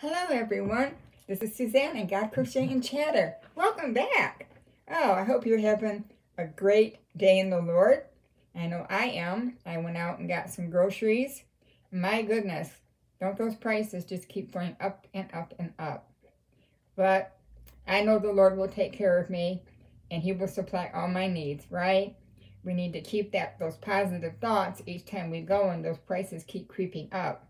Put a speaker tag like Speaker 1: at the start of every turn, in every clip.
Speaker 1: Hello everyone, this is Suzanne and God Crochet and Chatter. Welcome back. Oh, I hope you're having a great day in the Lord. I know I am. I went out and got some groceries. My goodness, don't those prices just keep going up and up and up. But I know the Lord will take care of me and he will supply all my needs, right? We need to keep that those positive thoughts each time we go and those prices keep creeping up.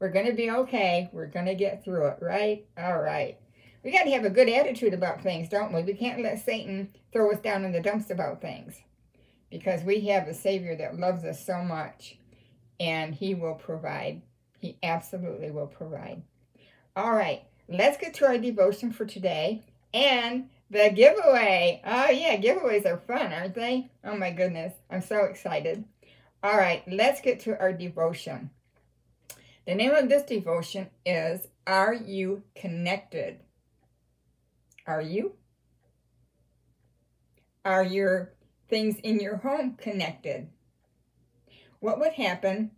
Speaker 1: We're going to be okay. We're going to get through it, right? All right. We got to have a good attitude about things, don't we? We can't let Satan throw us down in the dumps about things because we have a Savior that loves us so much and he will provide. He absolutely will provide. All right, let's get to our devotion for today and the giveaway. Oh, yeah, giveaways are fun, aren't they? Oh, my goodness. I'm so excited. All right, let's get to our devotion. The name of this devotion is Are You Connected? Are you? Are your things in your home connected? What would happen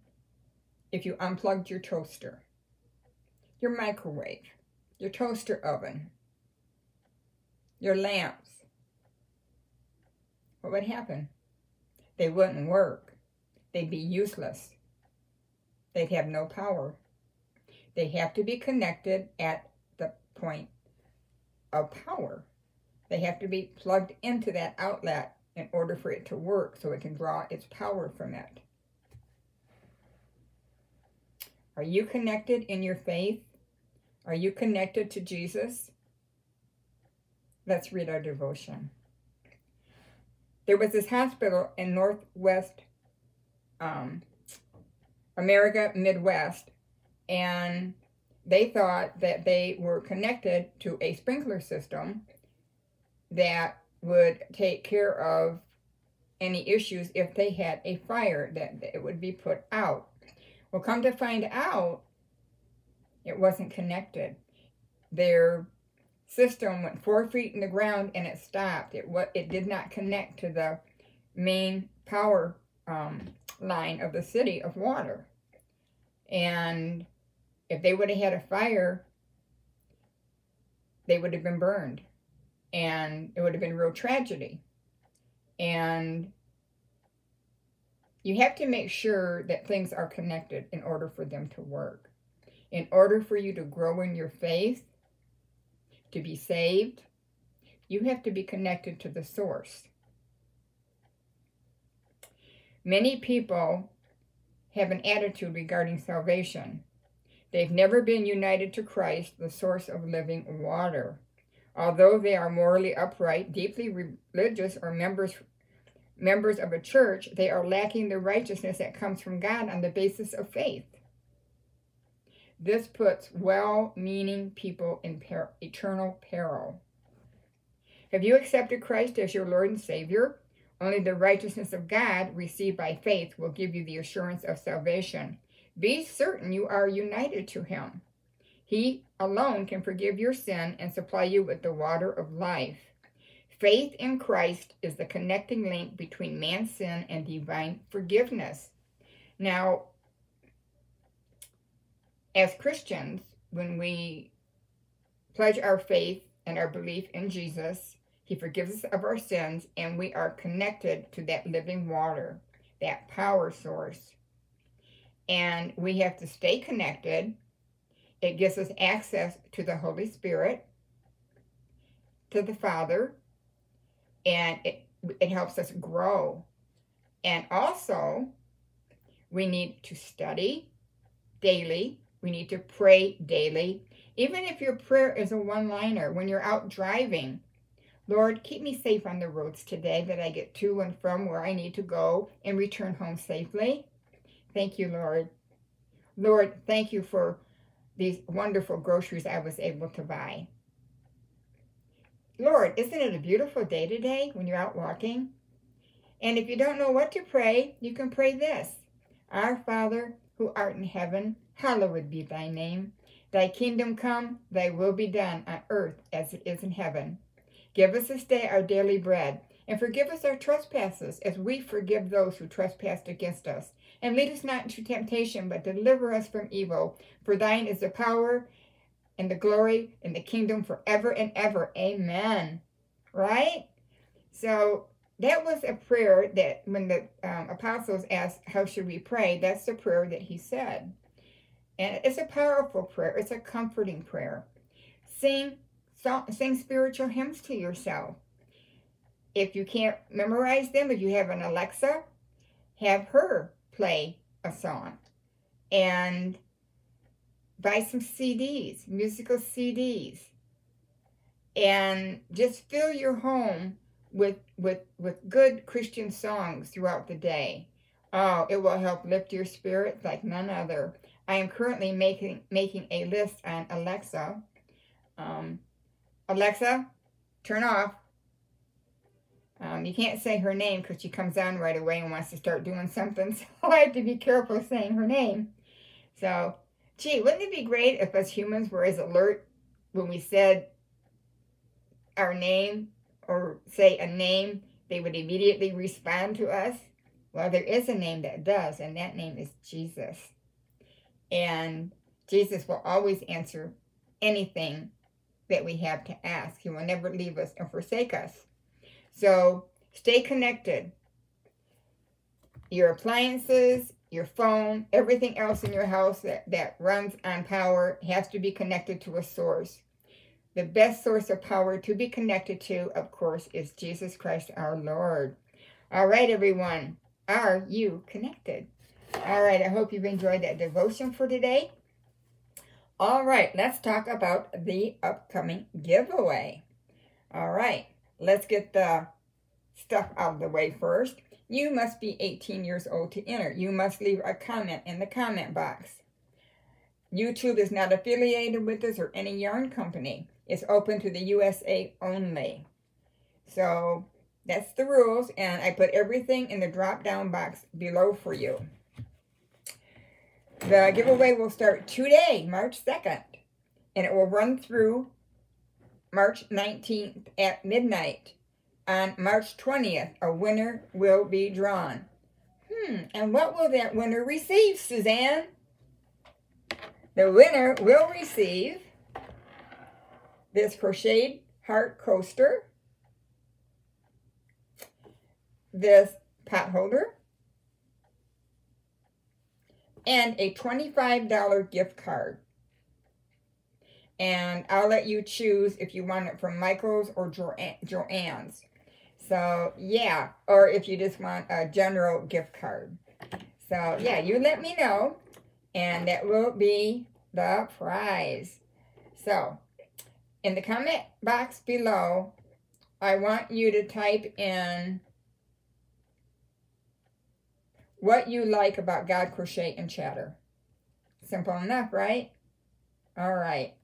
Speaker 1: if you unplugged your toaster, your microwave, your toaster oven, your lamps? What would happen? They wouldn't work. They'd be useless they'd have no power. They have to be connected at the point of power. They have to be plugged into that outlet in order for it to work so it can draw its power from it. Are you connected in your faith? Are you connected to Jesus? Let's read our devotion. There was this hospital in Northwest um, America Midwest, and they thought that they were connected to a sprinkler system that would take care of any issues if they had a fire, that it would be put out. Well, come to find out, it wasn't connected. Their system went four feet in the ground and it stopped. It, what, it did not connect to the main power um, line of the city of water. And if they would have had a fire, they would have been burned. And it would have been real tragedy. And you have to make sure that things are connected in order for them to work. In order for you to grow in your faith, to be saved, you have to be connected to the source. Many people have an attitude regarding salvation. They've never been united to Christ, the source of living water. Although they are morally upright, deeply religious, or members members of a church, they are lacking the righteousness that comes from God on the basis of faith. This puts well-meaning people in per eternal peril. Have you accepted Christ as your Lord and Savior? Only the righteousness of God received by faith will give you the assurance of salvation. Be certain you are united to him. He alone can forgive your sin and supply you with the water of life. Faith in Christ is the connecting link between man's sin and divine forgiveness. Now, as Christians, when we pledge our faith and our belief in Jesus, he forgives us of our sins, and we are connected to that living water, that power source. And we have to stay connected. It gives us access to the Holy Spirit, to the Father, and it, it helps us grow. And also, we need to study daily. We need to pray daily. Even if your prayer is a one-liner, when you're out driving, Lord, keep me safe on the roads today that I get to and from where I need to go and return home safely. Thank you, Lord. Lord, thank you for these wonderful groceries I was able to buy. Lord, isn't it a beautiful day today when you're out walking? And if you don't know what to pray, you can pray this. Our Father, who art in heaven, hallowed be thy name. Thy kingdom come, thy will be done on earth as it is in heaven. Give us this day our daily bread, and forgive us our trespasses, as we forgive those who trespass against us. And lead us not into temptation, but deliver us from evil. For thine is the power, and the glory and the kingdom forever and ever. Amen. Right? So that was a prayer that when the um, apostles asked, How should we pray? That's the prayer that he said. And it's a powerful prayer, it's a comforting prayer. Sing, sing spiritual hymns to yourself. If you can't memorize them, if you have an Alexa, have her play a song. And buy some CDs, musical CDs. And just fill your home with with with good Christian songs throughout the day. Oh, it will help lift your spirits like none other. I am currently making making a list on Alexa. Um, Alexa, turn off. Um, you can't say her name because she comes on right away and wants to start doing something. So I have to be careful saying her name. So, gee, wouldn't it be great if us humans were as alert when we said our name or say a name, they would immediately respond to us. Well, there is a name that does, and that name is Jesus. And Jesus will always answer anything that we have to ask. He will never leave us or forsake us. So stay connected. Your appliances, your phone, everything else in your house that, that runs on power has to be connected to a source. The best source of power to be connected to, of course, is Jesus Christ our Lord. All right, everyone. Are you connected? All right, I hope you've enjoyed that devotion for today. All right, let's talk about the upcoming giveaway. All right, let's get the stuff out of the way first. You must be 18 years old to enter. You must leave a comment in the comment box. YouTube is not affiliated with us or any yarn company. It's open to the USA only. So that's the rules, and I put everything in the drop-down box below for you. The giveaway will start today, March 2nd, and it will run through March 19th at midnight. On March 20th, a winner will be drawn. Hmm, and what will that winner receive, Suzanne? The winner will receive this crocheted heart coaster, this pot holder, and a $25 gift card. And I'll let you choose if you want it from Michael's or jo Joann's. So, yeah. Or if you just want a general gift card. So, yeah, you let me know. And that will be the prize. So, in the comment box below, I want you to type in what you like about God Crochet and Chatter. Simple enough, right? All right.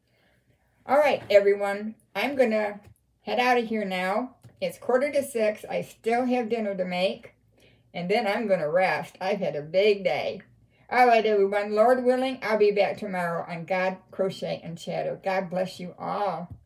Speaker 1: All right, everyone. I'm going to head out of here now. It's quarter to six. I still have dinner to make. And then I'm going to rest. I've had a big day. All right, everyone. Lord willing, I'll be back tomorrow on God Crochet and Chatter. God bless you all.